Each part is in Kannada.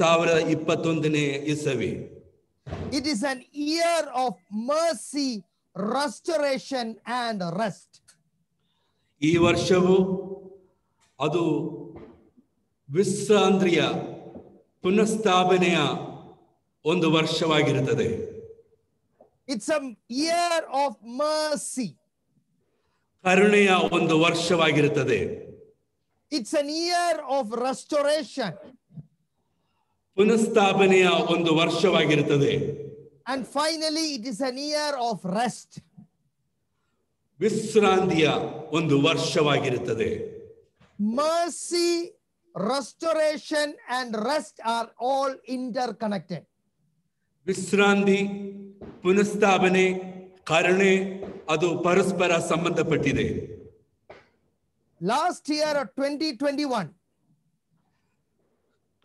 ಸಾವಿರ 21ನೇ ಇಸವಿ. It is an year of mercy restoration and rest ಈ ವರ್ಷವು ಅದು ವಿಸ್ತಾಂತ್ರಿಯ ಪುನಃಸ್ಥಾಪನೆಯ ಒಂದು ವರ್ಷವಾಗಿರುತ್ತದೆ. It's an year of mercy ಕರುಣೆಯ ಒಂದು ವರ್ಷವಾಗಿರುತ್ತದೆ. It's an year of restoration ಪುನಃಸ್ಥಾಪನೆಯ ಒಂದು ವರ್ಷವಾಗಿರುತ್ತದೆ. And finally it is an year of rest ವಿಶ್ರಾಂತಿಯ ಒಂದು ವರ್ಷವಾಗಿರುತ್ತದೆ. Mercy restoration and rest are all interconnected ವಿಶ್ರಾಂತಿ ಪುನಃಸ್ಥಾಪನೆ ಕರುಣೆ ಅದು ಪರಸ್ಪರ ಸಂಬಂಧಪಟ್ಟಿದೆ. Last year twenty twenty one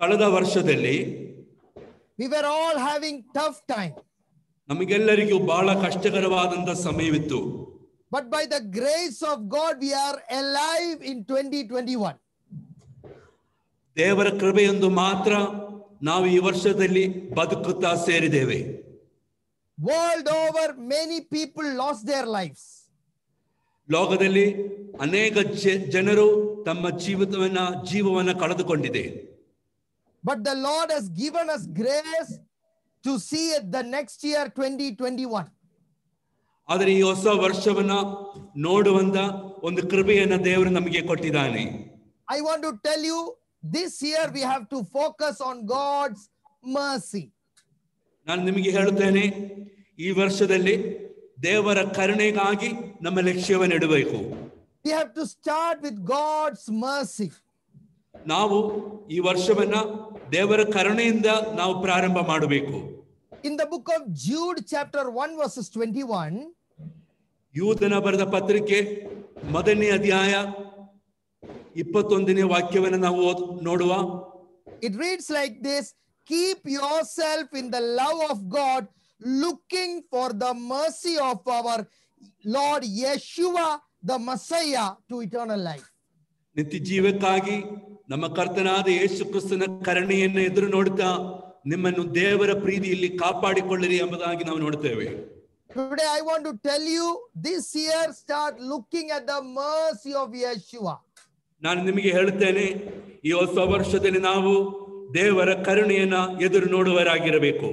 ಕಳೆದ ವರ್ಷದಲ್ಲಿ we were all having tough time. ನಮಗೆಲ್ಲರಿಗೂ ಬಹಳ ಕಷ್ಟಕರವಾದಂತ ಸಮಯವಿತ್ತು But by the grace of God, we are alive in 2021. ದೇವರ ಕೃಪೆಯೊಂದು ಮಾತ್ರ ನಾವು ಈ ವರ್ಷದಲ್ಲಿ ಬದುಕುತ್ತಾ ಸೇರಿದ್ದೇವೆ World over, many people lost their lives. ಲೋಕದಲ್ಲಿ ಅನೇಕ ಜನರು ತಮ್ಮ ಜೀವಿತವನ್ನ ಜೀವವನ್ನ ಕಳೆದುಕೊಂಡಿದೆ But the Lord has given us grace to see it the next year, 2021. ಆದರೆ ಈ ಹೊಸ ವರ್ಷವನ್ನ ನೋಡುವಂತ ಒಂದು ಕೃಪೆಯನ್ನ ದೇವರು ನಮಗೆ ಕೊಟ್ಟಿದ್ದಾನೆ I want to tell you this year we have to focus on God's mercy. ನಾನು ನಿಮಗೆ ಹೇಳುತ್ತೇನೆ ಈ ವರ್ಷದಲ್ಲಿ ದೇವರ ಕರುಣೆಗಾಗಿ ನಮ್ಮ ಲಕ್ಷ್ಯವನ್ನು ಇಡಬೇಕು We have to start with God's mercy. ನಾವು ಈ ವರ್ಷವನ್ನ ದೇವರ ಕರುಣೆಯಿಂದ ನಾವು ಪ್ರಾರಂಭ ಮಾಡಬೇಕು In the book of Jude, chapter 1, verses 21, ಯೂತನ ಬರೆದ ಪತ್ರಿಕೆ ಮೊದಲನೇ ಅಧ್ಯಾಯ ಇಪ್ಪತ್ತೊಂದನೇ ವಾಕ್ಯವನ್ನು ನಾವು ಓದ್- ನೋಡುವ it reads like this Keep yourself in the love of God, looking for the mercy of our Lord Yeshua, the Messiah, to eternal life. ನಿತ್ಯ ಜೀವಕ್ಕಾಗಿ ನಮ್ಮ ಕರ್ತನಾದ ಯೇಸು ಕ್ರಿಸ್ತನ ಕರುಣೆಯನ್ನು ಎದುರು ನೋಡುತ್ತಾ ನಿಮ್ಮನ್ನು ದೇವರ ಪ್ರೀತಿಯಲ್ಲಿ ಕಾಪಾಡಿಕೊಳ್ಳಿರಿ ಎಂಬುದಾಗಿ ನಾವು ನೋಡುತ್ತೇವೆ Today, I want to tell you this year, start looking at the mercy of Yeshua. ನಾನು ನಿಮಗೆ ಹೇಳುತ್ತೇನೆ ಈ ಹೊಸ ವರ್ಷದಲ್ಲಿ ನಾವು ದೇವರ ಕರುಣೆಯನ್ನ ಎದುರು ನೋಡುವರಾಗಿರಬೇಕು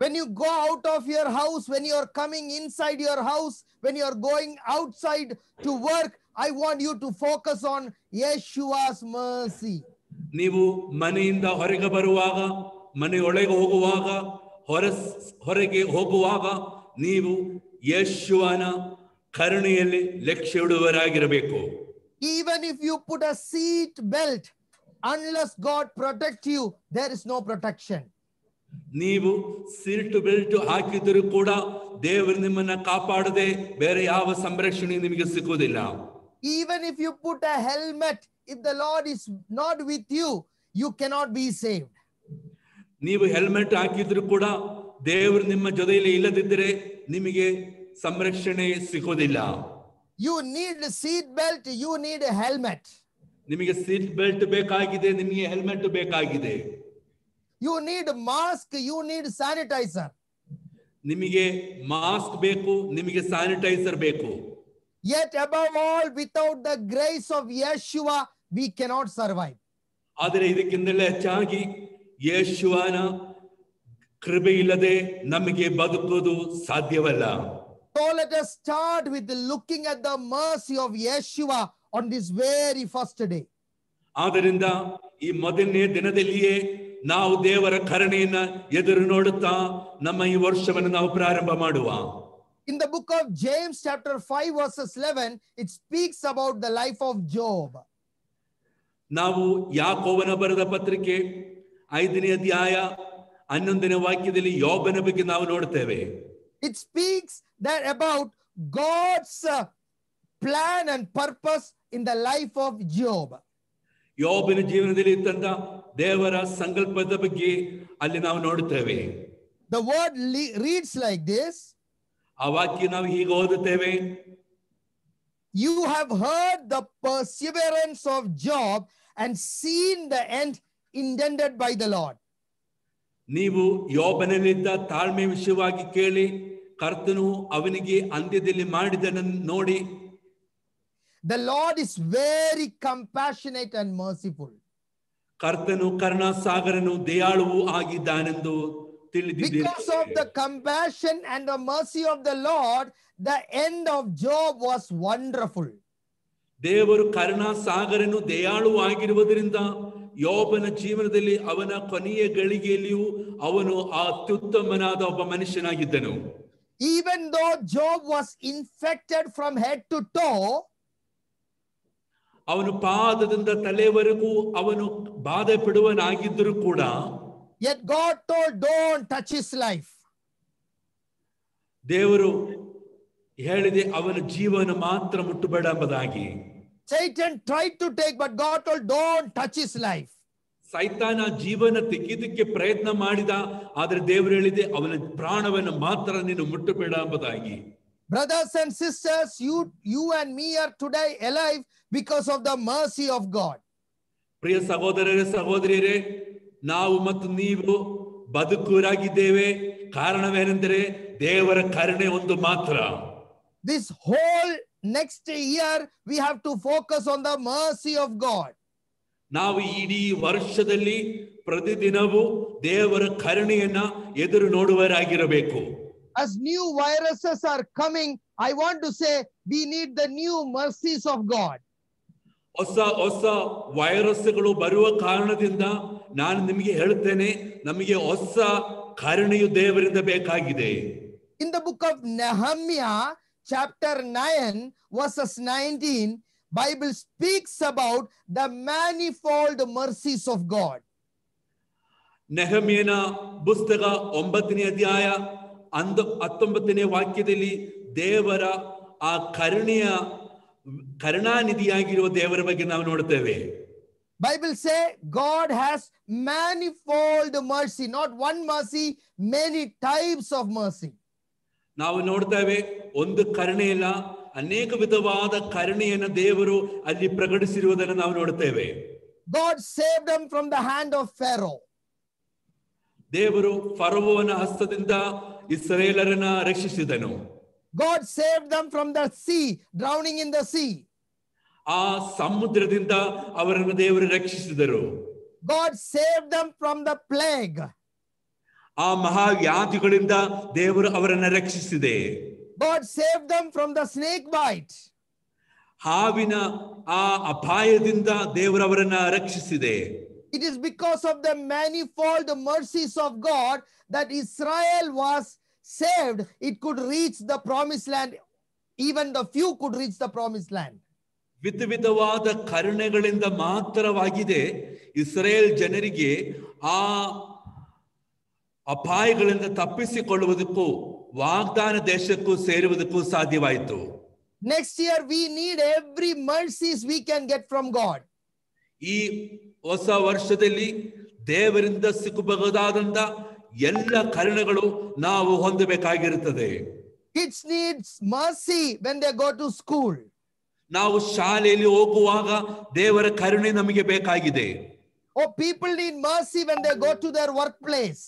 When you go out of your house, when you are coming inside your house, when you are going outside to work, I want you to focus on Yeshua's mercy. ನೀವು ಮನೆಯಿಂದ ಹೊರಗೆ ಬರುವಾಗ ಮನೆಯೊಳಗೆ ಹೋಗುವಾಗ ಹೊರ ಹೊರಗೆ ಹೋಗುವಾಗ ನೀವು ಯೇಸುವನ ಕರುಣೆಯಲ್ಲಿ ಲಕ್ಷ್ಯ ಇಡುವರಾಗಿರಬೇಕು Even if you put a seat belt, unless God protect you, there is no protection. ನೀವು ಸೀಟ್ ಬೆಲ್ಟ್ ಹಾಕಿದರೂ ಕೂಡ ದೇವರು ನಿಮ್ಮನ್ನ ಕಾಪಾಡದೆ ಬೇರೆ ಯಾವ ಸಂರಕ್ಷಣೆ ನಿಮಗೆ ಸಿಕ್ಕುವುದಿಲ್ಲ Even if you put a helmet, if the Lord is not with you, you cannot be saved. ನೀವು ಹೆಲ್ಮೆಟ್ ಹಾಕಿದ್ರು ಕೂಡ ದೇವರು ನಿಮ್ಮ ಜೊತೆಯಲ್ಲಿ ಇಲ್ಲದಿದ್ದರೆ ನಿಮಗೆ ಸಂರಕ್ಷಣೆ ಸಿಗೋದಿಲ್ಲ You need a seat belt, you need a helmet. ನಿಮಗೆ ಸೀಟ್ ಬೆಲ್ಟ್ ಬೇಕಾಗಿದೆ ನಿಮಗೆ ಹೆಲ್ಮೆಟ್ ಬೇಕಾಗಿದೆ You need a mask, you need sanitizer. ನಿಮಗೆ ಮಾಸ್ಕ್ ಬೇಕು ನಿಮಗೆ ಸ್ಯಾನಿಟೈಸರ್ ಬೇಕು Yet, above all, without the grace of Yeshua, we cannot survive. ಆದರೆ ಇದಕ್ಕಿಂತಲೇ ಹೆಚ್ಚಾಗಿ ಯೇಸುವನ ಕೃಪೆ ಇಲ್ಲದೆ ನಮಗೆ ಬದುಕುವುದು ಸಾಧ್ಯವಲ್ಲ So, let us start with looking at the mercy of Yeshua on this very first day. ಆದ್ದರಿಂದ ಈ ಮೊದಲನೇ ದಿನದಲ್ಲಿಯೇ ನಾವು ದೇವರ ಕರುಣೆಯನ್ನ ಎದುರು ನೋಡುತ್ತಾ ನಮ್ಮ ಈ ವರ್ಷವನ್ನು ನಾವು ಪ್ರಾರಂಭ ಮಾಡುವ In the book of James, chapter 5, verses 11, it speaks about the life of Job. ನಾವು ಯಾಕೋವನ ಬರೆದ ಪತ್ರಿಕೆ ಐದನೇ ಅಧ್ಯಾಯ ಹನ್ನೊಂದನೇ ವಾಕ್ಯದಲ್ಲಿ ಯೋಬನ ಬಗ್ಗೆ ನಾವು ನೋಡ್ತೇವೆ It speaks that about God's uh, plan and purpose in the life of Job. ಯೋಬನ ಜೀವನದಲ್ಲಿ ಇದ್ದಂತ ದೇವರ ಸಂಕಲ್ಪದ ಬಗ್ಗೆ ಅಲ್ಲಿ ನಾವು ನೋಡುತ್ತೇವೆ The word le- reads like this ಆ ವಾಕ್ಯ ನಾವು ಹೀಗೆ ಓದುತ್ತೇವೆ You have heard the perseverance of Job and seen the end intended by the Lord. ನೀವು ಯೋಬನಲ್ಲಿದ್ದ ತಾಳ್ಮೆ ವಿಷಯವಾಗಿ ಕೇಳಿ ಕರ್ತನು ಅವನಿಗೆ ಅಂತ್ಯದಲ್ಲಿ ಮಾಡಿದನನ್ನು ನೋಡಿ The Lord is very compassionate and merciful. ಕರ್ತನು ಕರುಣಾಸಾಗರನು ದಯಾಳುವು ಆಗಿದ್ದಾನೆಂದು ತಿಳಿದಿದ್ದೀರಿ Because of the compassion and the mercy of the Lord, the end of Job was wonderful. ದೇವರು ಕರುಣಾಸಾಗರನು ದಯಾಳು ಆಗಿರುವುದರಿಂದ ಯೋಬನ ಜೀವನದಲ್ಲಿ ಅವನ ಕೊನೆಯ ಗಳಿಗೆಯಲ್ಲಿಯೂ ಅವನು ಆ ಅತ್ಯುತ್ತಮನಾದ ಒಬ್ಬ ಮನುಷ್ಯನಾಗಿದ್ದನು Even though Job was infected from head to toe, ಅವನು ಪಾದದಿಂದ ತಲೆವರೆಗೂ ಅವನು ಬಾಧೆ ಪಡುವನಾಗಿದ್ದರೂ ಕೂಡ yet God told, Don't touch his life. ದೇವರು ಹೇಳಿದೆ ಅವನ ಜೀವನ ಮಾತ್ರ ಮುಟ್ಟಬೇಡ ಎಂಬುದಾಗಿ Satan tried to take, but God told, Don't touch his life. ಸೈತಾನ ಜೀವನ ತೆಗೆದಕ್ಕೆ ಪ್ರಯತ್ನ ಮಾಡಿದ ಆದ್ರೆ ದೇವರು ಹೇಳಿದೆ ಅವನ ಪ್ರಾಣವನ್ನು ಮಾತ್ರ ನೀನು ಮುಟ್ಟಬೇಡ ಎಂಬುದಾಗಿ Brothers and sisters, you, you and me are today alive because of the mercy of God. ಪ್ರಿಯ ಸಹೋದರರೇ ಸಹೋದರಿಯರೇ ನಾವು ಮತ್ತು ನೀವು ಬದುಕೂರಾಗಿದ್ದೇವೆ ಕಾರಣವೇನೆಂದರೆ ದೇವರ ಕರುಣೆ ಒಂದು ಮಾತ್ರ. This whole next year we have to focus on the mercy of God ನಾವು ಇಡೀ ವರ್ಷದಲ್ಲಿ ಪ್ರತಿದಿನವೂ ದೇವರ ಕರುಣೆಯನ್ನ ಎದುರು ನೋಡುವರಾಗಿರಬೇಕು As new viruses are coming, I want to say we need the new mercies of God. ಹೊಸ ಹೊಸ ವೈರಸ್ಗಳು ಬರುವ ಕಾರಣದಿಂದ ನಾನು ನಿಮಗೆ ಹೇಳ್ತೇನೆ ನಮಗೆ ಹೊಸ ಕರುಣೆಯು ದೇವರಿಂದ ಬೇಕಾಗಿದೆ. In the book of Nehemiah chapter nine verses nineteen Bible speaks about the manifold mercies of God ನೆಹಮಿಯನ ಪುಸ್ತಕ ಒಂಬತ್ತನೇ ಅಧ್ಯಾಯ ಅಂದ ಹತ್ತೊಂಬತ್ತನೇ ವಾಕ್ಯದಲ್ಲಿ ದೇವರ ಆ ಕರುಣೆಯ ಕರುಣಾನಿಧಿಯಾಗಿರುವ ದೇವರ ಬಗ್ಗೆ ನಾವು ನೋಡ್ತೇವೆ Bible say God has manifold mercy, not one mercy, many types of mercy. ನಾವು ನೋಡ್ತೇವೆ ಒಂದು ಕರುಣೆ ಇಲ್ಲ ಅನೇಕ ವಿಧವಾದ ಕರುಣೆಯನ್ನು ದೇವರು ಅಲ್ಲಿ ಪ್ರಕಟಿಸಿರುವುದನ್ನು ನಾವು ನೋಡ್ತೇವೆ God saved them from the hand of Pharaoh. ದೇವರು ಫರೋವನ ಹಸ್ತದಿಂದ ಇಸ್ರೇಲರನ್ನ ರಕ್ಷಿಸಿದನು God saved them from the sea, drowning in the sea. ಆ ಸಮುದ್ರದಿಂದ ಅವರನ್ನು ದೇವರು ರಕ್ಷಿಸಿದರು God saved them from the plague. ಆ ಮಹಾವ್ಯಾಧಿಗಳಿಂದ ದೇವರು ಅವರನ್ನ ರಕ್ಷಿಸಿದೆ God saved them from the snake bite. ಹಾವಿನ ಆ ಅಪಾಯದಿಂದ ದೇವರು ಅವರನ್ನ ರಕ್ಷಿಸಿದೆ It is because of the manifold mercies of God that Israel was saved. It could reach the promised land. Even the few could reach the promised land. ವಿಧ ವಿಧವಾದ ಕರುಣೆಗಳಿಂದ ಮಾತ್ರವಾಗಿದೆ ಇಸ್ರೇಲ್ ಜನರಿಗೆ ಆ ಅಪಾಯಗಳಿಂದ ತಪ್ಪಿಸಿಕೊಳ್ಳುವುದಕ್ಕೂ ವಾಗ್ದಾನ ದೇಶಕ್ಕೂ ಸೇರುವುದಕ್ಕೂ ಸಾಧ್ಯವಾಯಿತು Next year, we need every mercies we can get from God. ಈ ಹೊಸ ವರ್ಷದಲ್ಲಿ ದೇವರಿಂದ ಸಿಗಬಹುದಾದಂತ ಎಲ್ಲ ಕರುಣೆಗಳು ನಾವು ಹೊಂದಬೇಕಾಗಿರುತ್ತದೆ. Kids needs mercy when they go to school ನಾವು ಶಾಲೆಯಲ್ಲಿ ಹೋಗುವಾಗ ದೇವರ ಕರುಣೆ ನಮಗೆ ಬೇಕಾಗಿದೆ. O people need mercy when they go to their work place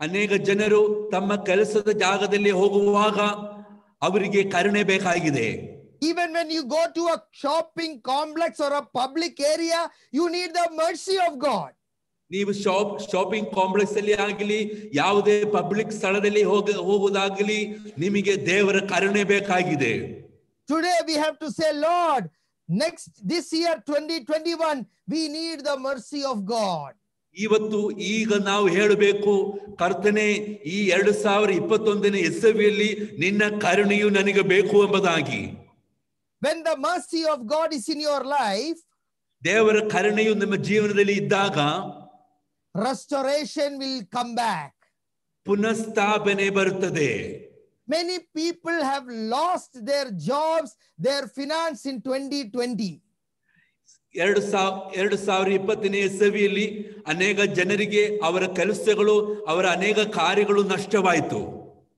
ಅನೇಕ ಜನರು ತಮ್ಮ ಕೆಲಸದ ಜಾಗದಲ್ಲಿ ಹೋಗುವಾಗ ಅವರಿಗೆ ಕರುಣೆ ಬೇಕಾಗಿದೆ. Even when you go to a shopping complex or a public area you need the mercy of God ನೀವು ಶಾಪ್ ಶಾಪಿಂಗ್ ಕಾಂಪ್ಲೆಕ್ಸ್ ಅಲ್ಲಿ ಆಗಲಿ ಯಾವುದೇ ಪಬ್ಲಿಕ್ ಸ್ಥಳದಲ್ಲಿ ಹೋಗ ಹೋಗುವುದಾಗಲಿ ನಿಮಗೆ ದೇವರ ಕರುಣೆ ಬೇಕಾಗಿದೆ. Today we have to say Lord next this year 2021, we need the mercy of God ಇವತ್ತು ಈಗ ನಾವು ಹೇಳಬೇಕು ಕರ್ತನೆ ಈ ಎರಡು ಸಾವಿರ ಇಪ್ಪತ್ತೊಂದನೇ ಇಸವಿಯಲ್ಲಿ ನಿನ್ನ ಕರುಣೆಯು ನನಗೆ ಬೇಕು ಎಂಬುದಾಗಿ. When the mercy of God is in your life, ದೇವರ ಕರುಣೆಯು ನಿಮ್ಮ ಜೀವನದಲ್ಲಿ ಇದ್ದಾಗ restoration will come back. ಪುನಃಸ್ಥಾಪನೆ ಬರುತ್ತದೆ Many people have lost their jobs, their finance in 2020. ಎರಡು ಸಾವ್ ಎರಡು ಸಾವಿರ ಇಪ್ಪತ್ತನೇ ಇಸವಿಯಲ್ಲಿ ಅನೇಕ ಜನರಿಗೆ ಅವರ ಕೆಲಸಗಳು ಅವರ ಅನೇಕ ಕಾರ್ಯಗಳು ನಷ್ಟವಾಯಿತು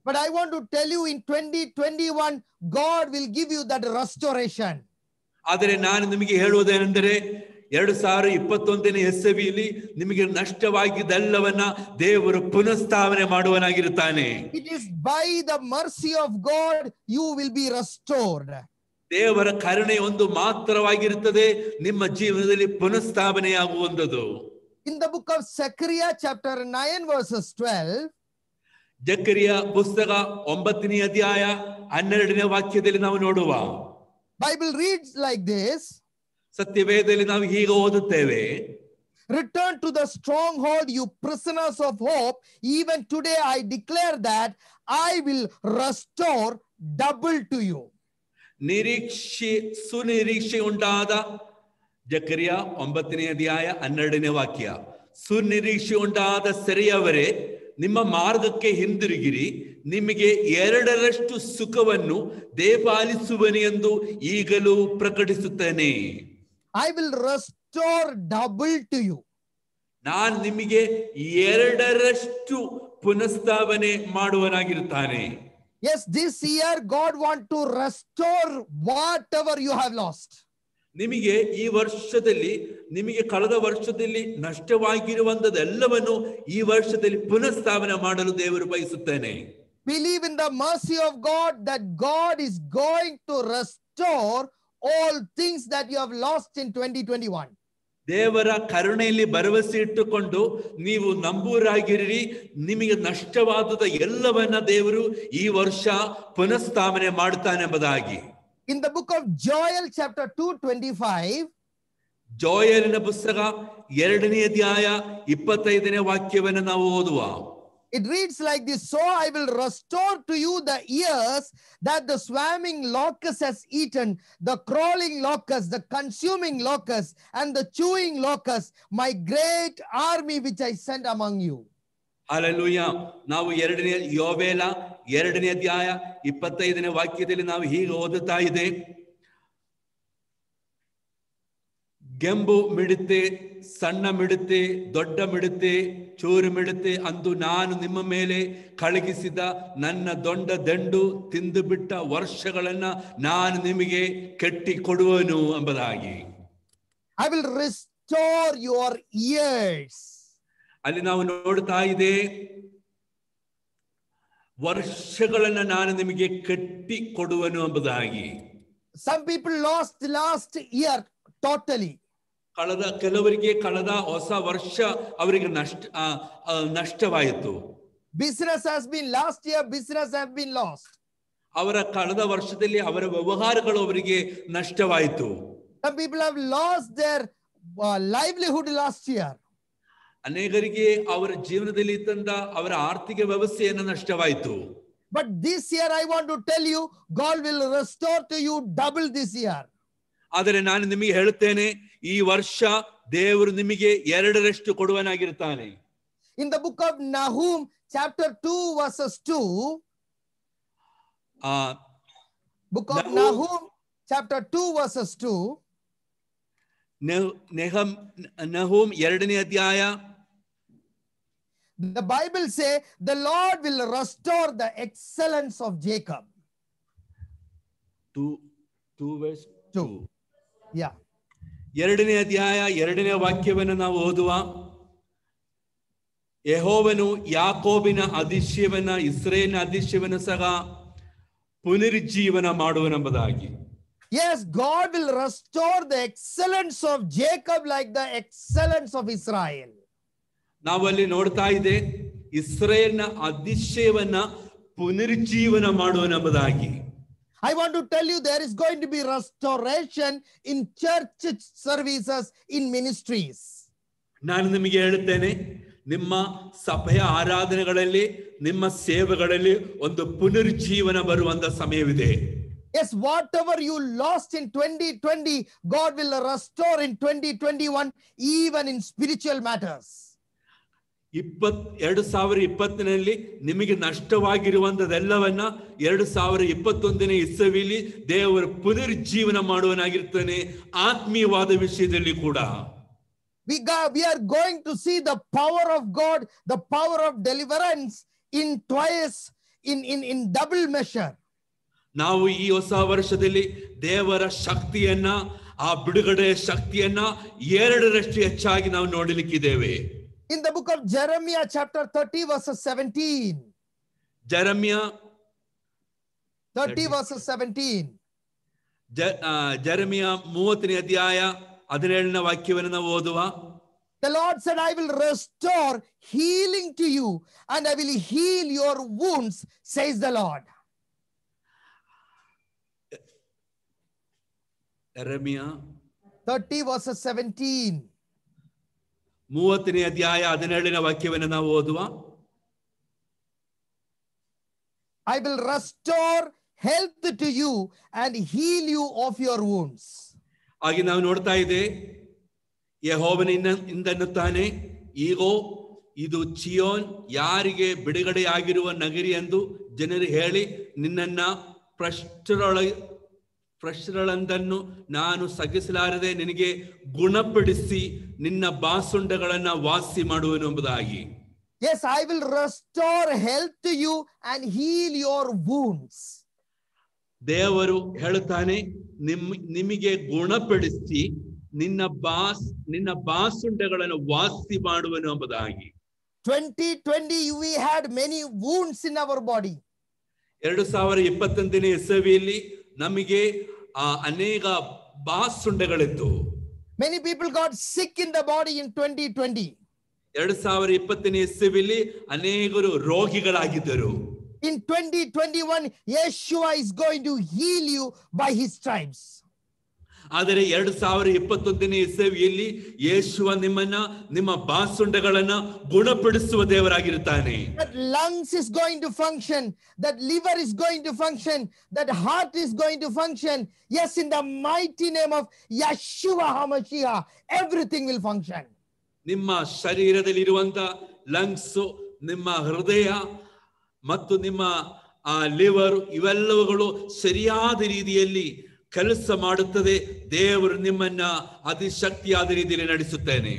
But I want to tell you in 2021, God will give you that restoration. ಆದರೆ ನಾನು ನಿಮಗೆ ಹೇಳುವುದೇನೆಂದರೆ ಎರಡು ಸಾವಿರ ಇಪ್ಪತ್ತೊಂದನೇ ಎಸ್ಸವಿಯಲ್ಲಿ ನಿಮಗೆ ನಷ್ಟವಾಗಿದ್ದೆಲ್ಲವನ್ನ ದೇವರು ಪುನಃಸ್ಥಾಪನೆ ಮಾಡುವನಾಗಿರುತ್ತಾನೆ. It is by the mercy of God you will be restored ದೇವರ ಕರುಣೆ ಒಂದು ಮಾತ್ರವಾಗಿರುತ್ತದೆ ನಿಮ್ಮ ಜೀವನದಲ್ಲಿ ಪುನಃಸ್ಥಾಪನೆಯಾಗುವಂಥದ್ದು. In the book of Zechariah, chapter 9, verses 12, ಜಕ್ರಿಯ ಪುಸ್ತಕ ಒಂಬತ್ತನೇ ಅಧ್ಯಾಯ ಹನ್ನೆರಡನೇ ವಾಕ್ಯದಲ್ಲಿ ನಾವು ನೋಡುವ. ಬೈಬಲ್ ರೀಡ್ಸ್ ಲೈಕ್ this ಸತ್ಯವೇದದಲ್ಲಿ ನಾವು ಹೀಗೆ ಓದುತ್ತೇವೆ Return to the stronghold, you prisoners of hope. Even today I declare that I will restore double to you. ನಿರೀಕ್ಷೆ ಸುನಿರೀಕ್ಷೆ ಉಂಟಾದ ಜಕರಿಯ ಒಂಬತ್ತನೇ ಅಧ್ಯಾಯ ಹನ್ನೆರಡನೇ ವಾಕ್ಯ ಸುನಿರೀಕ್ಷೆ ಉಂಟಾದ ಸೆರೆಯವರೇ ನಿಮ್ಮ ಮಾರ್ಗಕ್ಕೆ ಹಿಂದಿರುಗಿರಿ ನಿಮಗೆ ಎರಡರಷ್ಟು ಸುಖವನ್ನು ದೇಪಾಲಿಸುವನೆ ಎಂದು ಈಗಲೂ ಪ್ರಕಟಿಸುತ್ತೇನೆ I will restore double to you. ನಾನ್ ನಿಮಗೆ ಎರಡರಷ್ಟು ಪುನಃಸ್ಥಾಪನೆ ಮಾಡುವನಾಗಿರುತ್ತಾನೆ Yes, this year God want to restore whatever you have lost. ನಿಮಗೆ ಈ ವರ್ಷದಲ್ಲಿ ನಿಮಗೆ ಕಳೆದ ವರ್ಷದಲ್ಲಿ ನಷ್ಟವಾಗಿರುವಂತದೆಲ್ಲವನ್ನು ಈ ವರ್ಷದಲ್ಲಿ ಪುನಃಸ್ಥಾಪನೆ ಮಾಡಲು ದೇವರು ಬಯಸುತ್ತೇನೆ Believe in the mercy of God that God is going to restore all things that you have lost in 2021. ದೇವರ ಕರುಣೆಯಲ್ಲಿ ಭರವಸೆ ಇಟ್ಟುಕೊಂಡು ನೀವು ನಂಬೂರಾಗಿರಿ. ನಿಮಗೆ ನಷ್ಟವಾದದ ಎಲ್ಲವನ್ನ ದೇವರು ಈ ವರ್ಷ ಪುನಃಸ್ಥಾಪನೆ ಮಾಡ್ತಾನೆ ಎಂಬುದಾಗಿ. In the book of Joel chapter two twenty five ಜಾಯಲ್ನ ಪುಸ್ತಕ ಎರಡನೇ ಅಧ್ಯಾಯ ಇಪ್ಪತ್ತೈದನೇ ವಾಕ್ಯವನ್ನು ನಾವು ಓದುವ. it reads like this So I will restore to you the years that the swarming locust has eaten, the crawling locust, the consuming locust, and the chewing locust, my great army which I sent among you. Alleluia ನಾವು ಎರಡನೇ ಯೋಬೇಲ ಎರಡನೇ ಅಧ್ಯಾಯ ಇಪ್ಪತ್ತೈದನೇ ವಾಕ್ಯದಲ್ಲಿ ನಾವು ಹೀಗೆ ಓದುತ್ತಾ ಇದೆ ಗೆಂಬು ಮಿಡುತ್ತೆ ಸಣ್ಣ ಮಿಡತೆ ದೊಡ್ಡ ಮಿಡತೆ ಚೋರು ಮಿಡತೆ ಅಂದು ನಾನು ನಿಮ್ಮ ಮೇಲೆ ಕಳಗಿಸಿದ ನನ್ನ ದೊಡ್ಡ ದಂಡು ತಿಂದು ಬಿಟ್ಟ ವರ್ಷಗಳನ್ನ ನಾನು ನಿಮಗೆ ಕೆಟ್ಟಿ ಕೊಡುವನು ಎಂಬುದಾಗಿ. I will restore your years ಅಲ್ಲಿ ನಾವು ನೋಡ್ತಾ ಇದೆ ವರ್ಷಗಳನ್ನ ನಾನು ನಿಮಗೆ ಕಟ್ಟಿ ಕೊಡುವನು ಎಂಬುದಾಗಿ. Some people lost last year totally. ಕಳೆದ ಕೆಲವರಿಗೆ ಕಳೆದ ಹೊಸ ವರ್ಷ ಅವರಿಗೆ ನಷ್ಟ ನಷ್ಟವಾಯಿತು business has been lost year business have been lost ಅವರ ಕಳೆದ ವರ್ಷದಲ್ಲಿ ಅವರ ವ್ಯವಹಾರಗಳು ಅವರಿಗೆ ನಷ್ಟವಾಯಿತು some people have lost their livelihood last year. ಅನೇಕರಿಗೆ ಅವರ ಜೀವನದಲ್ಲಿ ತಂದ ಅವರ ಆರ್ಥಿಕ ವ್ಯವಸ್ಥೆಯನ್ನು ನಷ್ಟವಾಯಿತು But this year, I want to tell you, God will restore to you double this year. ಆದರೆ ನಾನು ನಿಮಗೆ ಹೇಳುತ್ತೇನೆ ಈ ವರ್ಷ ದೇವರು ನಿಮಗೆ ಎರಡರಷ್ಟು ಕೊಡುವನಾಗಿರುತ್ತಾನೆ In the book of Nahum, chapter 2, verses 2, ಆ book of Nahum- Nahum, chapter 2, verses 2, ನೆಹ್- ನೆಹಮ್ Nahum ಎರಡನೇ ಅಧ್ಯಾಯ the Bible say, the Lord will restore the excellence of Jacob. Two two verse Two. Yeah. ಎರಡನೇ ಅಧ್ಯಾಯ ಎರಡನೇ ವಾಕ್ಯವನ್ನು ನಾವು ಓದುವ. ಯಹೋವನು ಯಾಕೋಬಿನ ಅದಿಶ್ಯವನ್ನ ಇಸ್ರೇಲ್ನ ಅದಿಶ್ಯವನ್ನ ಸಹ ಪುನರುಜ್ಜೀವನ ಮಾಡುವನೆಂಬುದಾಗಿ. Yes, God will restore the excellence of Jacob like the excellence of Israel. ನಾವಲ್ಲಿ ನೋಡ್ತಾ ಇದೆ ಇಸ್ರೇಲ್ನ ಅದಿಶ್ಯವನ್ನ ಪುನರುಜ್ಜೀವನ ಮಾಡುವನೆಂಬುದಾಗಿ. I want to tell you there is going to be restoration in church services, in ministries. ನಾನು ನಿಮಗೆ ಹೇಳುತ್ತೇನೆ ನಿಮ್ಮ ಸಭೆಯ ಆರಾಧನೆಗಳಲ್ಲಿ ನಿಮ್ಮ ಸೇವೆಗಳಲ್ಲಿ ಒಂದು ಪುನರುಜ್ಜೀವನ ಬರುವಂತ ಸಮಯವಿದೆ Yes, whatever you lost in 2020, God will restore in 2021, even in spiritual matters. ಇಪ್ಪತ್ ಎರಡು ಸಾವಿರ ಇಪ್ಪತ್ತನಲ್ಲಿ ನಿಮಗೆ ನಷ್ಟವಾಗಿರುವಂತದೆಲ್ಲವನ್ನ ಎರಡು ಸಾವಿರ ಇಪ್ಪತ್ತೊಂದನೇ ಇಸವಿಲಿ ದೇವರು ಪುನರುಜ್ಜೀವನ ಮಾಡುವನಾಗಿರ್ತಾನೆ ಆತ್ಮೀಯವಾದ ವಿಷಯದಲ್ಲಿ ಕೂಡ We, go- we are going to see the power of God, the power of deliverance in twice, in, in, in double measure. ನಾವು ಈ ಹೊಸ ವರ್ಷದಲ್ಲಿ ದೇವರ ಶಕ್ತಿಯನ್ನ ಆ ಬಿಡುಗಡೆ ಶಕ್ತಿಯನ್ನ ಎರಡರಷ್ಟು ಹೆಚ್ಚಾಗಿ ನಾವು ನೋಡಲಿಕ್ಕಿದ್ದೇವೆ In the book of Jeremiah, chapter 30, verses 17. ಜರಮ್ಯ 30 verses 17. ಜ ಆ, ಜೆರೆಮಿಯ ಮೂವತ್ತನೇ ಅಧ್ಯಾಯ ಹದಿನೇಳನೇ ವಾಕ್ಯವನ್ನು ನಾವು ಓದುವ The Lord said, I will restore healing to you and I will heal your wounds, says the Lord. ಜೆರೆಮಿಯ 30 verses 17. ಮೂವತ್ತನೇ ಅಧ್ಯಾಯ ಹದಿನೇಳನೇ ವಾಕ್ಯವನ್ನು ನಾವು ಓದುವ. I will restore health to you and heal you of your wounds ಹಾಗೆ ನಾವು ನೋಡ್ತಾ ಇದೆ ಯಹೋವನಿಂದ ಇಂದನ್ನುತ್ತಾನೆ ಈಗೋ ಇದು ಚಿಯೋನ್ ಯಾರಿಗೆ ಬಿಡುಗಡೆಯಾಗಿರುವ ನಗರಿ ಎಂದು ಜನರು ಹೇಳಿ ನಿನ್ನನ್ನ ಪ್ರಶ್ನರೊಳ ಪ್ರಶ್ನಗಳಂದನ್ನು ನಾನು ಸಗಿಸಲಾರದೆ ನಿನಗೆ ಗುಣಪಡಿಸಿ ನಿನ್ನ ಬಾಸುಂಡಗಳನ್ನ ವಾಸಿ ಮಾಡುವನು ಎಂಬುದಾಗಿ Yes, I will restore health to you and heal your wounds. ದೇವರು ಹೇಳುತ್ತಾನೆ ನಿಮ್ ನಿಮಗೆ ಗುಣಪಡಿಸಿ ನಿನ್ನ ಬಾಸ್ ನಿನ್ನ ಬಾಸುಂಡಗಳನ್ನು ವಾಸಿ ಮಾಡುವನು ಎಂಬುದಾಗಿ 2020, we had many wounds in our body. ಎರಡು ಸಾವಿರ ಇಪ್ಪತ್ತೊಂದನೇ ಇಸವಿಯಲ್ಲಿ ನಮಗೆ ಆ ಅನೇಕ ಬಾಸುಂಡಗಳಿತ್ತು Many people got sick in the body in 2020. ಎರಡು ಸಾವಿರ ಇಪ್ಪತ್ತನೇ ಇಸವಿಯಲ್ಲಿ ಅನೇಕರು ರೋಗಿಗಳಾಗಿದ್ದರು In 2021, Yeshua is going to heal you by his stripes. ಆದರೆ ಎರಡು ಸಾವಿರ ಇಪ್ಪತ್ತೊಂದನೇ ಇಸವಿಯಲ್ಲಿ ಯೇಸುವ ನಿಮ್ಮನ್ನ ನಿಮ್ಮ ಬಾಸುಂಡಗಳನ್ನ ಗುಣಪಡಿಸುವ ದೇವರಾಗಿರುತ್ತಾನೆ lungs lungs going to function that liver liver is to function that heart heart going to function function. In the mighty name of Yeshua HaMashiach, everything will function. ನಿಮ್ಮ ಶರೀರದಲ್ಲಿರುವಂತ ಲಂಗ್ಸ್ ನಿಮ್ಮ ಹೃದಯ ಮತ್ತು ನಿಮ್ಮ ಆ ಲಿವರ್ ಇವೆಲ್ಲವುಗಳು ಸರಿಯಾದ ರೀತಿಯಲ್ಲಿ ಕೆಲಸ ಮಾಡುತ್ತದೆ ದೇವರು ನಿಮ್ಮನ್ನ ಅತಿಶಕ್ತಿಯಾದ ರೀತಿಯಲ್ಲಿ ನಡೆಸುತ್ತೇನೆ.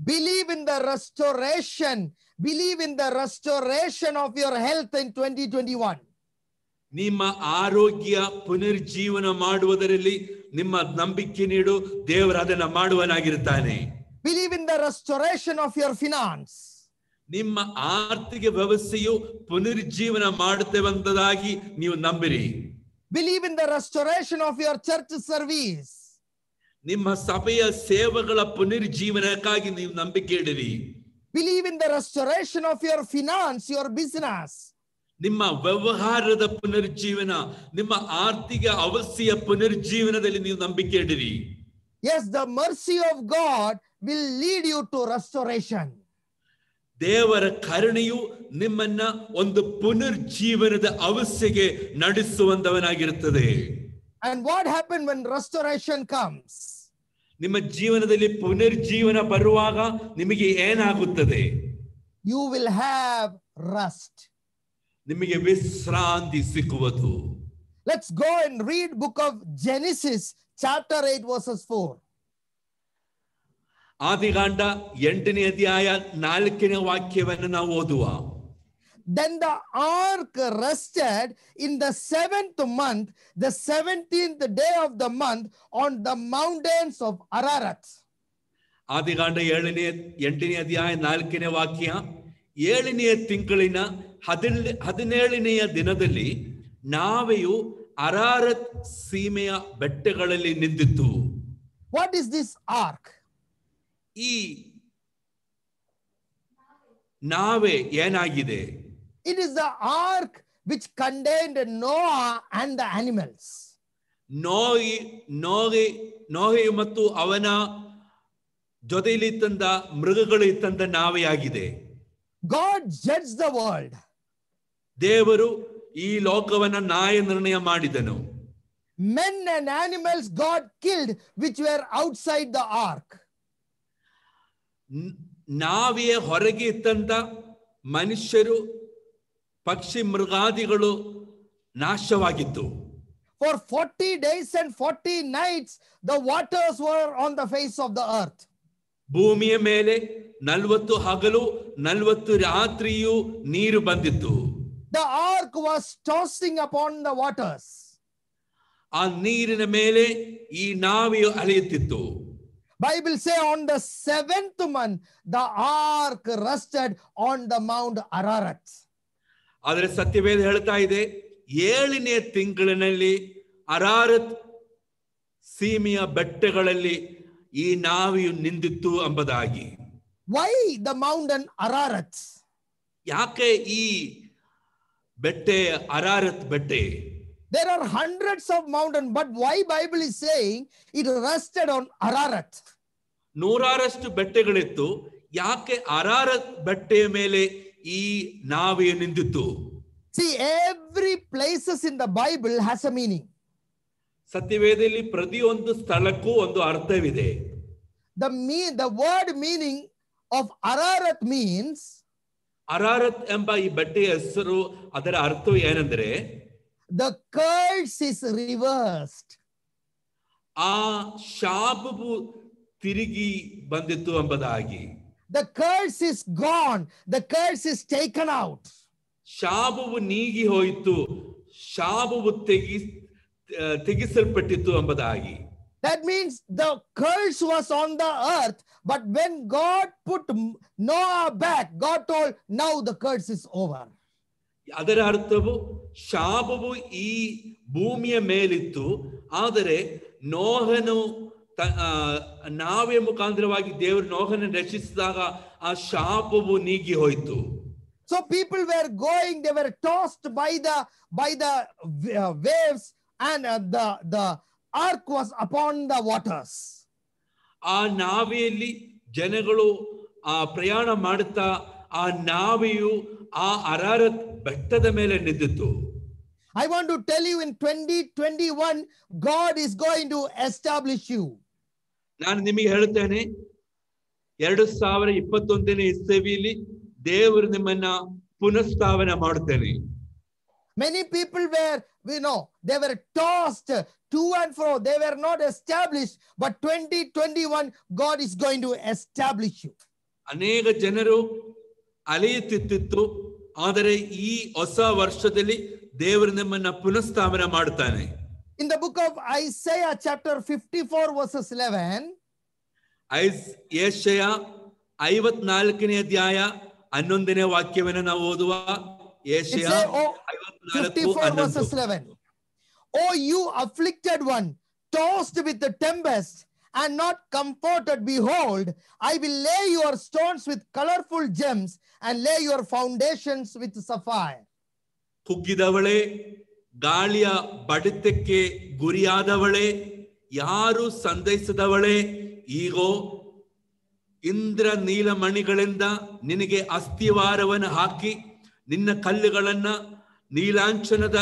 Believe in the restoration believe in the restoration of your health in twenty twenty one ನಿಮ್ಮ ಆರೋಗ್ಯ ಪುನರ್ಜೀವನ ಮಾಡುವುದರಲ್ಲಿ ನಿಮ್ಮ ನಂಬಿಕೆ ನೀಡು ದೇವರು ಅದನ್ನ ಮಾಡುವನಾಗಿರುತ್ತಾನೆ believe in the restoration of your finance ನಿಮ್ಮ ಆರ್ಥಿಕ ವ್ಯವಸ್ಥೆಯು ಪುನರ್ಜೀವನ ಮಾಡುತ್ತೇವಂತದಾಗಿ ನೀವು ನಂಬಿರಿ. Believe in the restoration of your church service. ನಿಮ್ಮ ಸಭೆಯ ಸೇವೆಗಳ ಪುನರ್ಜೀವನಕ್ಕಾಗಿ ನೀವು ನಂಬಿಕೆ ಇಡಿರಿ Believe in the restoration of your finance, your business. ನಿಮ್ಮ ವ್ಯವಹಾರದ ಪುನರ್ಜೀವನ ನಿಮ್ಮ ಆರ್ಥಿಕ ಅವಸ್ಥೆಯ ಪುನರ್ಜೀವನದಲ್ಲಿ ನೀವು ನಂಬಿಕೆ ಇಡಿರಿ Yes, the mercy of God will lead you to restoration. ದೇವರ ಕರುಣೆಯು ನಿಮ್ಮನ್ನ ಒಂದು ಪುನರ್ಜೀವನದ ಅವಸ್ಥೆಗೆ ನಡೆಸುವಂತವನಾಗಿರುತ್ತದೆ And what happened when restoration comes? ನಿಮ್ಮ ಜೀವನದಲ್ಲಿ ಪುನರ್ಜೀವನ ಬರುವಾಗ ನಿಮಗೆ ಏನಾಗುತ್ತದೆ You will have rest. ನಿಮಗೆ ವಿಶ್ರಾಂತಿ ಸಿಕ್ಕುವುದು let's go and read book of Genesis, chapter 8, verses 4. ಆದಿಗಾಂಡ ಎಂಟನೇ ಅಧ್ಯಾಯ ನಾಲ್ಕನೇ ವಾಕ್ಯವನ್ನು ನಾವು ಓದುವ Then the ark rested in the seventh month, the seventeenth day of the month, on the mountains of Ararat. ಆದಿಗಾಂಡ ಏಳನೇ ಎಂಟನೇ ಅಧ್ಯಾಯ ನಾಲ್ಕನೇ ವಾಕ್ಯ ಏಳನೆಯ ತಿಂಗಳಿನ ಹದಿನ ಹದಿನೇಳನೆಯ ದಿನದಲ್ಲಿ ನಾವೆಯು ಅರಾರತ್ ಸೀಮೆಯ ಬೆಟ್ಟಗಳಲ್ಲಿ ನಿಂತಿತ್ತು What is this ark? ಈ ನಾವೆ ಏನಾಗಿದೆ? It is the ark which contained Noah and the animals ನೋಯಿ ನೋಗೆ ನೋಹೆ ಮತ್ತು ಅವನ ಜೊತೆಯಲ್ಲಿ ತಂದ ಮೃಗಗಳು ಇತ್ತಂತ ನಾವೆಯಾಗಿದೆ ಗಾಡ್ ಜಡ್ಜ್ ದ ವರ್ಲ್ಡ್ ದೇವರು ಈ ಲೋಕವನ್ನ ನ್ಯಾಯ ನಿರ್ಣಯ ಮಾಡಿದನು. Men and animals God killed which were outside the ark. ನಾವೇ ಹೊರಗೆ ಇದ್ದಂತ ಮನುಷ್ಯರು ಪಕ್ಷಿ ಮೃಗಾದಿಗಳು ನಾಶವಾಗಿತ್ತು for forty days and forty nights the waters were on the face of the earth ಭೂಮಿಯ ಮೇಲೆ ನಲ್ವತ್ತು ಹಗಲು ನಲ್ವತ್ತು ರಾತ್ರಿಯು ನೀರು ಬಂದಿತ್ತು. The ark was tossing up on the waters ಆ ನೀರಿನ ಮೇಲೆ ಈ ನಾವಿಯು ಅಳೆಯುತ್ತಿತ್ತು Bible says on the seventh month the ark rested on the mount ಅರಕ್ಸ್ ಆದರೆ ಸತ್ಯಭೇದ ಹೇಳ್ತಾ ಇದೆ ಏಳನೇ ತಿಂಗಳಿನಲ್ಲಿ ಅರಾರತ್ ಸೀಮಿಯ ಬೆಟ್ಟಗಳಲ್ಲಿ ಈ ನಾವೇನು ನಿಂದಿತ್ತು ಎಂಬುದಾಗಿ. ವೈ ದ ಮೌಂಡ್ ಅನ್ ಯಾಕೆ ಈ ಬೆಟ್ಟೆ ಅರಾರತ್ ಬೆಟ್ಟೆ? There are hundreds of mountains, but why Bible is saying it rested on Ararat? ನೂರಾರಷ್ಟು ಬೆಟ್ಟಗಳಿತ್ತು ಯಾಕೆ Ararat ಬೆಟ್ಟೆಯ ಮೇಲೆ ಈ ನಾವಿಯು ನಿಂದಿತ್ತು See, every places in the Bible has a meaning. ಸತ್ಯವೇದದಲ್ಲಿ ಪ್ರತಿಯೊಂದು ಸ್ಥಳಕ್ಕೂ ಒಂದು ಅರ್ಥವಿದೆ The me the word meaning of Ararat means Ararat ಎಂಬ ಈ ಬೆಟ್ಟೆಯ ಹೆಸರು ಅದರ ಅರ್ಥವು ಏನೆಂದರೆ the curse is reversed. ಆ ಶಾಪವು ತಿರುಗಿ ಬಂದಿತ್ತು ಎಂಬುದಾಗಿ The curse is gone. The curse is taken out. ಶಾಪವು ನೀಗಿ ಹೋಯಿತು ಶಾಪವು ತೆಗಿ ಆ, ತೆಗಿಸಲ್ಪಟ್ಟಿತ್ತು ಎಂಬುದಾಗಿ That means the curse was on the earth, but when God put Noah back, God told, now the curse is over. ಅದರ ಅರ್ಥವು ಶಾಪವು ಈ ಭೂಮಿಯ ಮೇಲಿತ್ತು ಆದರೆ ನೋಹನು ತ ನಾವೇ ಮುಖಾಂತರವಾಗಿ ದೇವರು ನೋಹನ ರಚಿಸಿದಾಗ ಆ ಶಾಪವು ನೀಗಿ ಹೋಯಿತು. So people were going they were tossed by the by the waves and the the ark was upon the waters ಆ ನಾವೆಯಲ್ಲಿ ಜನಗಳು ಆ ಪ್ರಯಾಣ ಮಾಡುತ್ತಾ ಆ ನಾವೆಯು ಆ ಅರಾರತ್ ಬೆಟ್ಟದ ಮೇಲೆ ನಿಂತಿತ್ತು I want to tell you in 2021, God is going to establish you ನಾನು ನಿಮಗೆ ಹೇಳುತ್ತೇನೆ ಎರಡು ಸಾವಿರ ಇಪ್ಪತ್ತೊಂದನೇ ಇಸವಿಯಲ್ಲಿ ದೇವರು ನಿಮ್ಮನ್ನ ಪುನಃಸ್ಥಾಪನೆ ಮಾಡುತ್ತೇನೆ Many people were, we know, they were tossed to and fro. They were not established. But 2021, God is going to establish you. ಅನೇಕ ಜನರು ಅಲೆಯುತ್ತಿತ್ತು ಆದರೆ ಈ ಹೊಸ ವರ್ಷದಲ್ಲಿ ದೇವರು ನಮ್ಮನ್ನ ಪುನಃಸ್ಥಾಪನ ಮಾಡುತ್ತಾನೆ. In the book of Isaiah chapter fifty four verses eleven Isaiah ಐವತ್ನಾಲ್ಕನೇ ಅಧ್ಯಾಯ ಹನ್ನೊಂದನೇ ವಾಕ್ಯವನ್ನು ನಾವು ಓದುವ. Isaiah oh, oh, you afflicted one, tossed with the tempest, and not comforted, behold, I will lay your stones with colorful gems and lay your foundations with sapphire. ಕುಗ್ಗಿದವಳೆ ಗಾಳಿಯ ಬಡಿತಕ್ಕೆ ಗುರಿಯಾದವಳೆ ಯಾರು ಸಂತೈಸದವಳೆ ಈಗೋ ಇಂದ್ರ ನೀಲಮಣಿಗಳಿಂದ ನಿನಗೆ ಅಸ್ಥಿವಾರವನ್ನು ಹಾಕಿ ನಿನ್ನ ಕಲ್ಲುಗಳನ್ನ ನೀಲಾಂಚನದ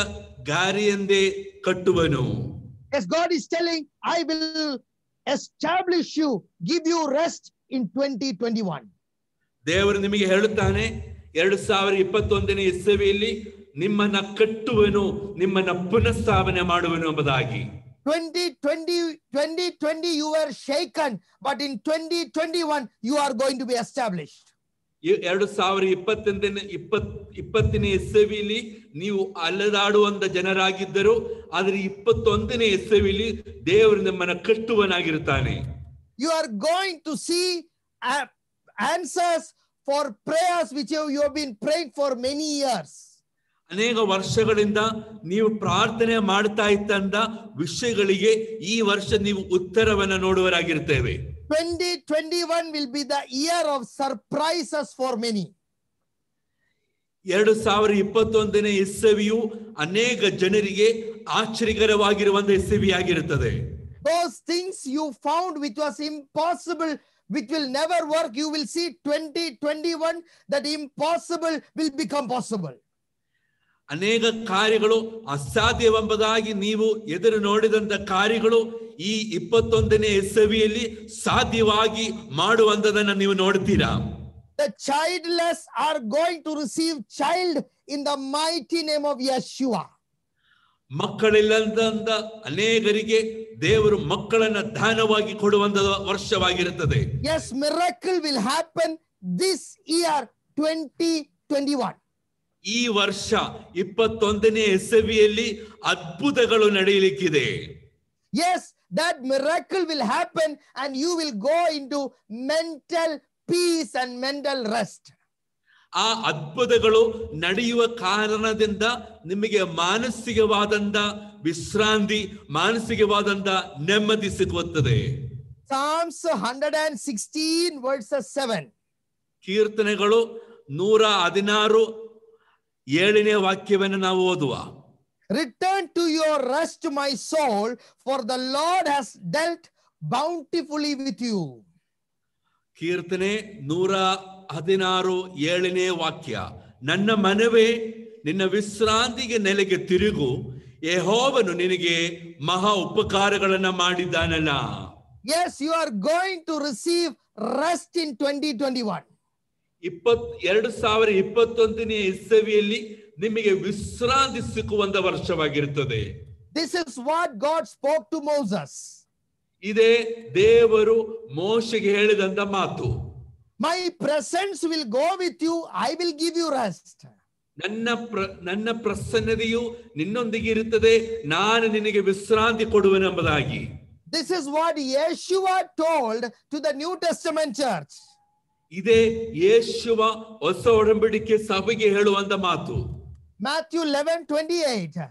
ಗಾರಿಯೆಂದೇ ಕಟ್ಟುವನು Yes, God is telling, I will establish you, give you rest in 2021. ದೇವರು ನಿಮಗೆ ಹೇಳುತ್ತಾನೆ ಎರಡು ಸಾವಿರ ಇಪ್ಪತ್ತೊಂದನೇ ಇಸವಿಯಲ್ಲಿ ನಿಮ್ಮನ್ನ ಕಟ್ಟುವನು ನಿಮ್ಮನ್ನ ಪುನಃಸ್ಥಾಪನೆ ಮಾಡುವನು ಎಂಬುದಾಗಿ 2020, 2020, you were shaken, but in 2021, you are going to be established. ಎರಡು ಸಾವಿರ ಇಪ್ಪತ್ತೊಂದನೇ ಇಪ್ಪತ್ ಇಪ್ಪತ್ತನೇ ಎಸವಿಲಿ ನೀವು ಅಲೆದಾಡುವಂತ ಜನರಾಗಿದ್ದರು ಆದರೆ ಇಪ್ಪತ್ತೊಂದನೇ ಎಸವಿಲಿ ದೇವರು ನಿಮ್ಮನ್ನ ಕಟ್ಟುವನಾಗಿರುತ್ತಾನೆ you are going to see answers for prayers which you, have been praying for many years. ಅನೇಕ ವರ್ಷಗಳಿಂದ ನೀವು ಪ್ರಾರ್ಥನೆ ಮಾಡ್ತಾ ಇತ್ತಂದ ವಿಷಯಗಳಿಗೆ ಈ ವರ್ಷ ನೀವು ಉತ್ತರವನ್ನ ನೋಡುವರಾಗಿರ್ತೇವೆ 2021 will be the year of surprises for many. ಎರಡು ಸಾವಿರ ಇಪ್ಪತ್ತೊಂದನೇ ಇಸವಿಯು ಅನೇಕ ಜನರಿಗೆ ಆಶ್ಚರ್ಯಕರವಾಗಿರುವಂತಹ ಇಸವಿಯಾಗಿರುತ್ತದೆ Those things you found which was impossible, which will never work, you will see 2021 that impossible will become possible. ಅನೇಕ ಕಾರ್ಯಗಳು ಅಸಾಧ್ಯವೆಂಬುದಾಗಿ ನೀವು ಎದುರು ನೋಡಿದಂತ ಕಾರ್ಯಗಳು ಈ ಇಪ್ಪತ್ತೊಂದನೇ ಎಸವಿಯಲ್ಲಿ ಸಾಧ್ಯವಾಗಿ ಮಾಡುವಂತದನ್ನ ನೀವು ನೋಡ್ತೀರಾ The childless are going to receive child in the mighty name of Yeshua. ಮಕ್ಕಳಿಲ್ಲದಂತ ಅನೇಕರಿಗೆ ದೇವರು ಮಕ್ಕಳನ್ನ ದಾನವಾಗಿ ಕೊಡುವಂತ ವರ್ಷವಾಗಿರುತ್ತದೆ. Yes miracle will happen this year twenty twenty one ಈ ವರ್ಷ ಇಪ್ಪತ್ತೊಂದನೇ ಎಸವಿಯಲ್ಲಿ ಅದ್ಭುತಗಳು ನಡೆಯಲಿಕ್ಕಿದೆ. Yes that miracle will happen and you will go into mental peace and mental rest. ಆ ಅದ್ಭುತಗಳು ನಡೆಯುವ ಕಾರಣದಿಂದ ನಿಮಗೆ ಮಾನಸಿಕವಾದಂತ ವಿಶ್ರಾಂತಿ ಮಾನಸಿಕವಾದಂತ ನೆಮ್ಮದಿ ಸಿಗುತ್ತದೆ Psalms 116, ವರ್ಡ್ಸ್ 7. ಕೀರ್ತನೆಗಳು ನೂರ ಹದಿನಾರು ಏಳನೇ ವಾಕ್ಯವನ್ನು ನಾವು ಓದುವ. Return to your rest my soul for the Lord has dealt bountifully with you ಕೀರ್ತನೆ ನೂರ ಹದಿನಾರು ಏಳನೇ ವಾಕ್ಯ ನನ್ನ ಮನವೇ ನಿನ್ನ ವಿಶ್ರಾಂತಿಗೆ ನೆಲೆಗೆ ತಿರುಗು ಯಹೋವನು ನಿನಗೆ ಮಹಾ ಉಪಕಾರಗಳನ್ನ ಮಾಡಿದ್ದಾನಲ್ಲ. Yes, you are going to receive rest in 2021. ಇಪ್ಪತ್ ಎರಡು ಸಾವಿರ ಇಪ್ಪತ್ತೊಂದನೇ ಇಸವಿಯಲ್ಲಿ ನಿಮಗೆ ವಿಶ್ರಾಂತಿ ಸಿಕ್ಕುವಂತ ವರ್ಷವಾಗಿರುತ್ತದೆ. This is what God spoke to Moses ಇದೇ ದೇವರು ಮೋಶೆಗೆ ಹೇಳಿದಂತ ಮಾತು. My presence will go with you, I will give you rest. ನನ್ನ nanna ನನ್ನ ಪ್ರಸನ್ನತೆಯು ನಿನ್ನೊಂದಿಗೆ ಇರುತ್ತದೆ ನಾನು ನಿನಗೆ ವಿಶ್ರಾಂತಿ ಕೊಡುವೆನೆಂಬುದಾಗಿ This is what Yeshua told to the New Testament church. ಇದೇ yeshua ಹೊಸ ಒಡಂಬಡಿಕೆ ಸಭೆಗೆ ಹೇಳುವಂತ ಮಾತು Matthew 11 28.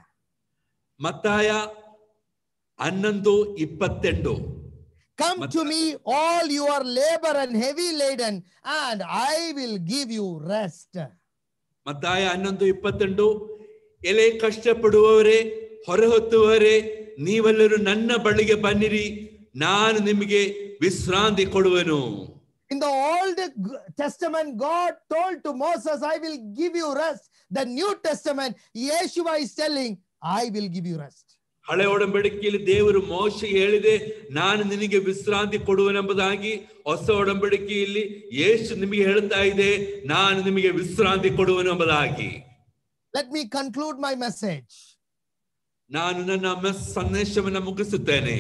ಮತ್ತಾಯ ಹನ್ನೊಂದು ಇಪ್ಪತ್ತೆಂಟು Come to me, all you are labor and heavy laden, and I will give you rest. ಮತ್ತಾಯ ಹನ್ನೊಂದು ಇಪ್ಪತ್ತೆಂಟು ಎಲೆ ಕಷ್ಟಪಡುವವರೇ ಹೊರಹೊತ್ತುವವರೇ ನೀವೆಲ್ಲರೂ ನನ್ನ ಬಳಿಗೆ ಬನ್ನಿರಿ ನಾನು ನಿಮಗೆ ವಿಶ್ರಾಂತಿ ಕೊಡುವೆನು In the Old Testament, God told to Moses, I will give you rest. The New Testament, Yeshua is telling, I will give you rest. ಹಳೆ ಒಡಂಬಡಿಕೆಯಲ್ಲಿ ದೇವರು ಮೋಶೆಗೆ ಹೇಳಿದೆ ನಾನು ನಿನಗೆ ವಿಶ್ರಾಂತಿ ಕೊಡುವೆನೆಂಬುದಾಗಿ. ಹೊಸ ಒಡಂಬಡಿಕೆಯಲ್ಲಿ ಯೇಸು ನಿಮಗೆ ಹೇಳ್ತಾ ಇದೆ ನಾನು ನಿಮಗೆ ವಿಶ್ರಾಂತಿ ಕೊಡುವೆನೆಂಬುದಾಗಿ. Let me conclude my message ನಾನು ನನ್ನ ಸಂದೇಶವನ್ನು ಮುಗಿಸುತ್ತೇನೆ.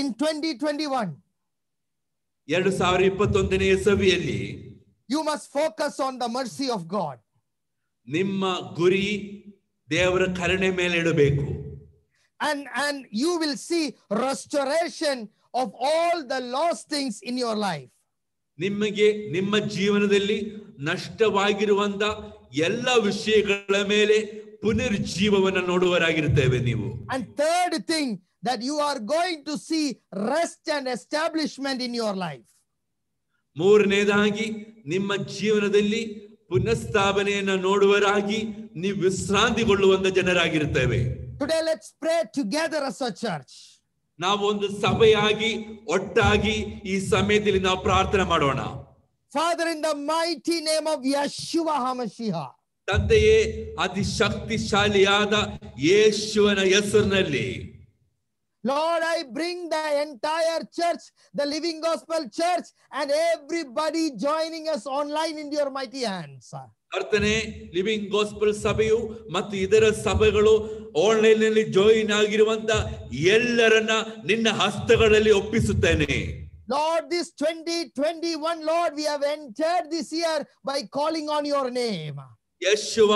ಇನ್ ಟ್ವೆಂಟಿ ಟ್ವೆಂಟಿ ಒನ್ ಎರಡು ಸಾವಿರ ಇಪ್ಪತ್ತೊಂದನೇ ಸಭೆಯಲ್ಲಿ you must focus on the mercy of God ನಿಮ್ಮ ಗುರಿ ದೇವರ ಕರುಣೆ ಮೇಲೆ ಇಡಬೇಕು. And, and you will see restoration of all the lost things in your life. ನಿಮಗೆ ನಿಮ್ಮ ಜೀವನದಲ್ಲಿ ನಷ್ಟವಾಗಿರುವಂತ ಎಲ್ಲ ವಿಷಯಗಳ ಮೇಲೆ ಪುನರ್ಜೀವವನ್ನು ನೋಡುವರಾಗಿರ್ತೇವೆ ನೀವು And third thing, that you are going to see rest and establishment in your life. ಮೂರನೇದಾಗಿ ನಿಮ್ಮ ಜೀವನದಲ್ಲಿ ಪುನಃಸ್ಥಾಪನೆಯನ್ನ ನೋಡುವರಾಗಿ ನೀವು ವಿಶ್ರಾಂತಿಗೊಳ್ಳುವಂತ ಜನರಾಗಿರ್ತೇವೆ Today, let's pray together as a church. ನಾವು ಒಂದು ಸಭೆಯಾಗಿ ಒಟ್ಟಾಗಿ ಈ ಸಮಯದಲ್ಲಿ ನಾವು ಪ್ರಾರ್ಥನೆ ಮಾಡೋಣ Father, in the mighty name of Yeshua HaMashiach, ತಂದೆಯೇ ಅತಿ ಶಕ್ತಿಶಾಲಿಯಾದ ಯೇಸುವನ ಹೆಸರಿನಲ್ಲಿ Lord, I bring the entire church, the Living Gospel Church, and everybody joining us online into your mighty hands. ಕರ್ತನೆ ಲಿವಿಂಗ್ ಗೋಸ್ಪಲ್ ಸಭೆಯು ಮತ್ತು ಇದರ ಸಭೆಗಳು ಆನ್ಲೈನ್ನಲ್ಲಿ ಜಾಯಿನ್ ಆಗಿರುವಂತ ಎಲ್ಲರನ್ನ ನಿನ್ನ ಹಸ್ತಗಳಲ್ಲಿ ಒಪ್ಪಿಸುತ್ತೇನೆ Lord, this 2021, Lord, we have entered this year by calling on your name. Yeshua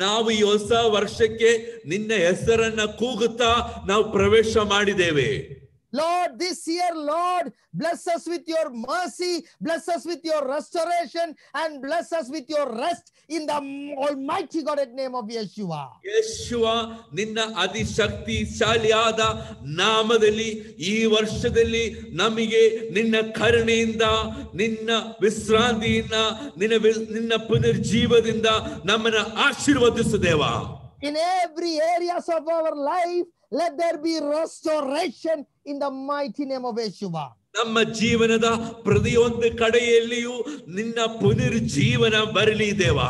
ನಾವು ಈ ಹೊಸ ವರ್ಷಕ್ಕೆ ನಿನ್ನ ಹೆಸರನ್ನ ಕೂಗುತ್ತಾ ನಾವು ಪ್ರವೇಶ ಮಾಡಿದ್ದೇವೆ Lord, this year, Lord, bless us with your mercy, bless us with your restoration, and bless us with your rest in the almighty God name of Yeshua. ಯೇಸುವ ನಿನ್ನ ಅತಿ ಶಕ್ತಿಶಾಲಿಯಾದ ನಾಮದಲ್ಲಿ ಈ ವರ್ಷದಲ್ಲಿ ನಮಗೆ ನಿನ್ನ ಕರುಣೆಯಿಂದ ನಿನ್ನ ವಿಶ್ರಾಂತಿಯಿಂದ ನಿನ್ನ ವಿ- ನಿನ್ನ ಪುನರ್ಜೀವದಿಂದ ನಮ್ಮನ್ನ ಆಶೀರ್ವದಿಸುದೇವಾ In every areas of our life, let there be restoration in the mighty name of Yeshua. ನಮ್ಮ ಜೀವನದ ಪ್ರತಿಯೊಂದು ಕಡೆಯಲ್ಲಿಯೂ ನಿನ್ನ ಪುನರ್ಜೀವನ ಬರಲಿ ದೇವಾ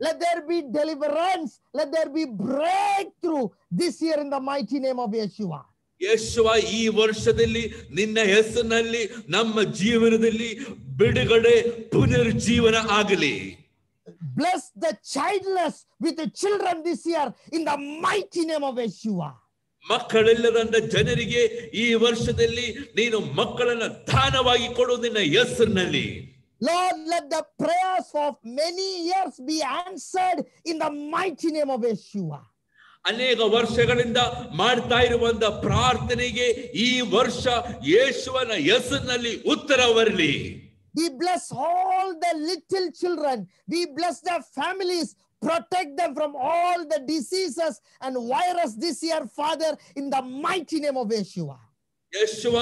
Let there be deliverance. Let there be breakthrough this year in the mighty name of Yeshua. ಯೇಸುವ ಈ ವರ್ಷದಲ್ಲಿ ನಿನ್ನ ಹೆಸರಿನಲ್ಲಿ ನಮ್ಮ ಜೀವನದಲ್ಲಿ ಬಿಡುಗಡೆ ಪುನರ್ಜೀವನ ಆಗಲಿ Bless the childless with the children this year in the mighty name of Yeshua. ಮಕ್ಕಳಿಲ್ಲದಂತ ಜನರಿಗೆ ಈ ವರ್ಷದಲ್ಲಿ ನೀನು ಮಕ್ಕಳನ್ನ ದಾನವಾಗಿ ಕೊಡು ನಿನ್ನ ಹೆಸರಿನಲ್ಲಿ Lord, let the prayers of many years be answered in the mighty name of Yeshua. ಅನೇಕ ವರ್ಷಗಳಿಂದ ಮಾಡ್ತಾ ಇರುವಂತ ಪ್ರಾರ್ಥನೆಗೆ ಈ ವರ್ಷ ಯೇಸುವನ ಹೆಸರಿನಲ್ಲಿ ಉತ್ತರ ಬರಲಿ We bless all the little children. We bless the families. Protect them from all the diseases and virus this year, Father, in the mighty name of Yeshua. ಯೇಸುವ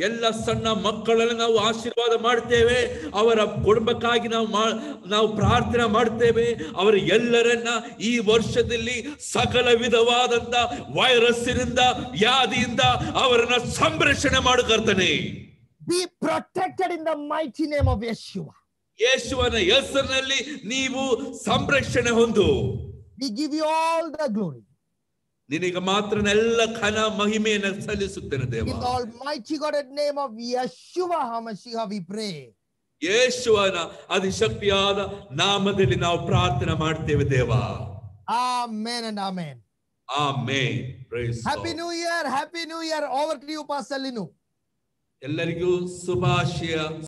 ಎಲ್ಲ ಸಣ್ಣ ಮಕ್ಕಳನ್ನು ನಾವು ಆಶೀರ್ವಾದ ಮಾಡ್ತೇವೆ ಅವರ ಕುಟುಂಬಕ್ಕಾಗಿ ನಾವು ಮಾ- ನಾವು ಪ್ರಾರ್ಥನೆ ಮಾಡ್ತೇವೆ ಅವರ ಎಲ್ಲರನ್ನ ಈ ವರ್ಷದಲ್ಲಿ ಸಕಲ ವಿಧವಾದಂತ ವೈರಸ್ಸಿನಿಂದ ವ್ಯಾಧಿಯಿಂದ ಅವರನ್ನ ಸಂರಕ್ಷಣೆ ಮಾಡುತ್ತೇನೆ Be protected in the mighty name of Yeshua. ಯೇಸುವನ ಹೆಸರಿನಲ್ಲಿ ನೀವು ಸಂರಕ್ಷಣೆ ಹೊಂದು. We give you all the glory ನಿನಗೆ ಮಾತ್ರ ಎಲ್ಲ ಘನ ಮಹಿಮೆಯನ್ನು ಸಲ್ಲಿಸುತ್ತೇನೆ ದೇವ. In almighty God at name of Yeshua HaMashiach we pray ಯೇಸುವನ ಅದಿಶಕ್ತಿಯಾದ ನಾಮದಲ್ಲಿ ನಾವು ಪ್ರಾರ್ಥನೆ ಮಾಡ್ತೇವೆ ದೇವ. Amen and amen amen praise happy new year happy new year over to you ಎಲ್ಲರಿಗೂ ಶುಭಾಶಯ.